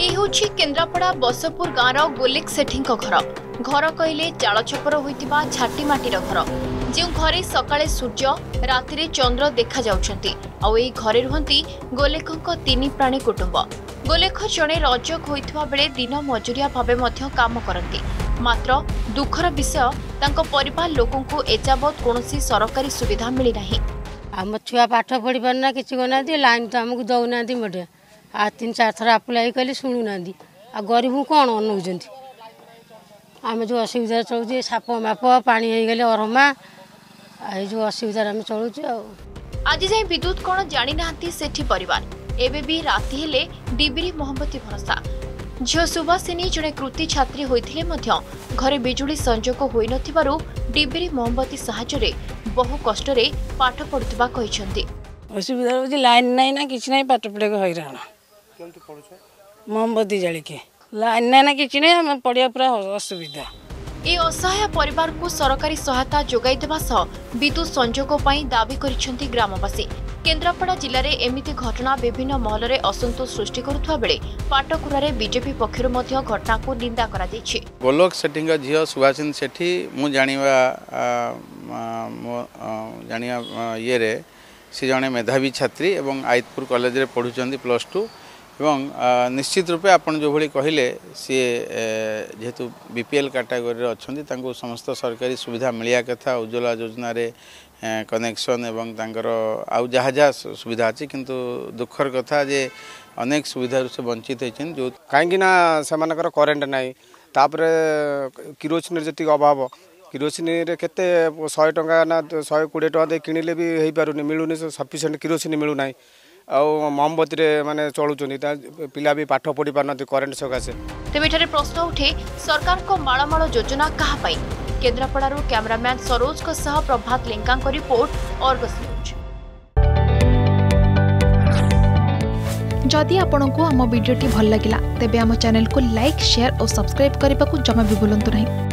ଏ ହେଉଛି କେନ୍ଦ୍ରାପଡ଼ା ବସପୁର ଗାଁର ଗୋଲେକ ସେଠୀଙ୍କ ଘର। ଘର କହିଲେ ଚାଳ ଛପର ହୋଇଥିବା ଝାଟି ମାଟିର ଘର। ଯେଉଁ ଘରେ ସକାଳେ ସୂର୍ଯ୍ୟ ରାତିରେ ଚନ୍ଦ୍ର ଦେଖାଯାଉଛନ୍ତି ଆଉ ଏହି ଘରେ ରୁହନ୍ତି ଗୋଲେଖଙ୍କ ତିନି ପ୍ରାଣୀ କୁଟୁମ୍ବ। ଗୋଲେଖ ଜଣେ ରଜକ ହୋଇଥିବା ବେଳେ ଦିନ ମଜୁରିଆ ଭାବେ ମଧ୍ୟ କାମ କରନ୍ତି। ମାତ୍ର ଦୁଃଖର ବିଷୟ ତାଙ୍କ ପରିବାର ଲୋକଙ୍କୁ ଏଯାବତ୍ କୌଣସି ସରକାରୀ ସୁବିଧା ମିଳିନାହିଁ। ଆମ ଛୁଆ ପାଠ ପଢ଼ି ପାରୁନା କିଛି କରୁନାହାନ୍ତି ଲାଇନ୍ ତ ଆମକୁ ଦେଉନାହାନ୍ତି ମୋଟେ ଆଉ ତିନି ଚାରି ଥର ଆପ୍ଲାଏ କଲେ ଶୁଣୁନାହାନ୍ତି। ଆଉ ଗରିବଙ୍କୁ କ'ଣ ଅନଉଛନ୍ତି ଆମେ ଯେଉଁ ଅସୁବିଧାରେ ଚଳୁଛୁ ଏ ସାପ ମାପ ପାଣି ହେଇଗଲେ ଅରମା ଆଉ ଏଇ ଯେଉଁ ଅସୁବିଧାରେ ଆମେ ଚଳୁଛୁ ଆଉ। ଆଜି ଯାଏଁ ବିଦ୍ୟୁତ କ'ଣ ଜାଣିନାହାନ୍ତି ସେଠି ପରିବାର। ଏବେ ବି ରାତି ହେଲେ ଡିବିରି ମହମବତୀ ଭରସା। ଝିଅ ସୁବାସିନୀ ଜଣେ କୃତି ଛାତ୍ରୀ ହୋଇଥିଲେ ମଧ୍ୟ ଘରେ ବିଜୁଳି ସଂଯୋଗ ହୋଇନଥିବାରୁ ଡିବିରି ମହମବତୀ ସାହାଯ୍ୟରେ ବହୁ କଷ୍ଟରେ ପାଠ ପଢୁଥିବା କହିଛନ୍ତି। ଅସୁବିଧା ହେଉଛି ଲାଇନ୍ ନାହିଁ ନା କିଛି ନାହିଁ ପାଠ ପଢ଼ିବାକୁ ହଇରାଣ। ମହମବତୀ ଜାଳିକି। ଲାଇନ୍ କିଛି ନାହିଁ ଆମେ ପଢ଼ିବା ପୁରା ଅସୁବିଧା। ଏହି ଅସହାୟ ପରିବାରକୁ ସରକାରୀ ସହାୟତା ଯୋଗାଇ ଦେବା ସହ ବିଦ୍ୟୁତ ସଂଯୋଗ ପାଇଁ ଦାବି କରିଛନ୍ତି ଗ୍ରାମବାସୀ। କେନ୍ଦ୍ରାପଡ଼ା ଜିଲ୍ଲାରେ ଏମିତି ଘଟଣା ବିଭିନ୍ନ ମହଲରେ ଅସନ୍ତୋଷ ସୃଷ୍ଟି କରୁଥିବା ବେଳେ ପାଟକୁରାରେ ବିଜେପି ପକ୍ଷରୁ ମଧ୍ୟ ଘଟଣାକୁ ନିନ୍ଦା କରାଯାଇଛି। ଗୋଲୋକ ସେଠୀଙ୍କ ଝିଅ ସୁଭାଷିନୀ ସେଠୀ ମୁଁ ଜାଣିବା ଜାଣିବା ଇଏରେ ସେ ଜଣେ ମେଧାବୀ ଛାତ୍ରୀ ଏବଂ ଆଇତପୁର କଲେଜରେ ପଢ଼ୁଛନ୍ତି ପ୍ଲସ୍ ଟୁ ଏବଂ ଆ, ନିଶ୍ଚିତ ରୂପେ ଆପଣ ଯେଉଁଭଳି କହିଲେ ସିଏ ଏ, ଯେହେତୁ ବି ପି ଏଲ୍ କାଟାଗୋରୀରେ ଅଛନ୍ତି ତାଙ୍କୁ ସମସ୍ତ ସରକାରୀ ସୁବିଧା ମିଳିବା କଥା ଉଜ୍ଜ୍ୱଳା ଯୋଜନାରେ କନେକ୍ସନ୍ ଏବଂ ତାଙ୍କର ଆଉ ଯାହା ଯାହା ସୁ- ସୁବିଧା ଅଛି କିନ୍ତୁ ଦୁଃଖର କଥା ଯେ ଅନେକ ସୁବିଧାରୁ ସେ ବଞ୍ଚିତ ହୋଇଛନ୍ତି ଯେଉଁ କାହିଁକି ନା ସେମାନଙ୍କର କରେଣ୍ଟ ନାହିଁ ତାପରେ କିରୋସିନିର ଯେତିକି ଅଭାବ କିରୋସିନିରେ କେତେ ଶହେ ଟଙ୍କା ନା ଶହେ କୋଡ଼ିଏ ଟଙ୍କା ଦେଇ କିଣିଲେ ବି ହେଇପାରୁନି ମିଳୁନି ସଫିସିଏଣ୍ଟ କିରୋସିନି ମିଳୁନାହିଁ ଆଉ ମହମବତୀରେ ମାନେ ଚଳୁଛନ୍ତି। ତା ପିଲା ବି ପାଠ ପଢ଼ି ପାରୁନାହାନ୍ତି କରେଣ୍ଟ ସକାଶେ। ତେବେ ଏଠାରେ ପ୍ରଶ୍ନ ଉଠେ ସରକାରଙ୍କ ମାଳମାଳ ଯୋଜନା କାହା ପାଇଁ? କେନ୍ଦ୍ରାପଡ଼ାରୁ କ୍ୟାମେରାମ୍ୟାନ୍ ସରୋଜଙ୍କ ସହ ପ୍ରଭାତ ଲେଙ୍କାଙ୍କ ରିପୋର୍ଟ ଅର୍ଗସ୍ ନ୍ୟୁଜ୍। ଯଦି ଆପଣଙ୍କୁ ଆମ ଭିଡ଼ିଓଟି ଭଲ ଲାଗିଲା ତେବେ ଆମ ଚ୍ୟାନେଲକୁ ଲାଇକ୍ ସେୟାର ଓ ସବସ୍କ୍ରାଇବ୍ କରିବାକୁ ଜମା ବି ଭୁଲନ୍ତୁ ନାହିଁ।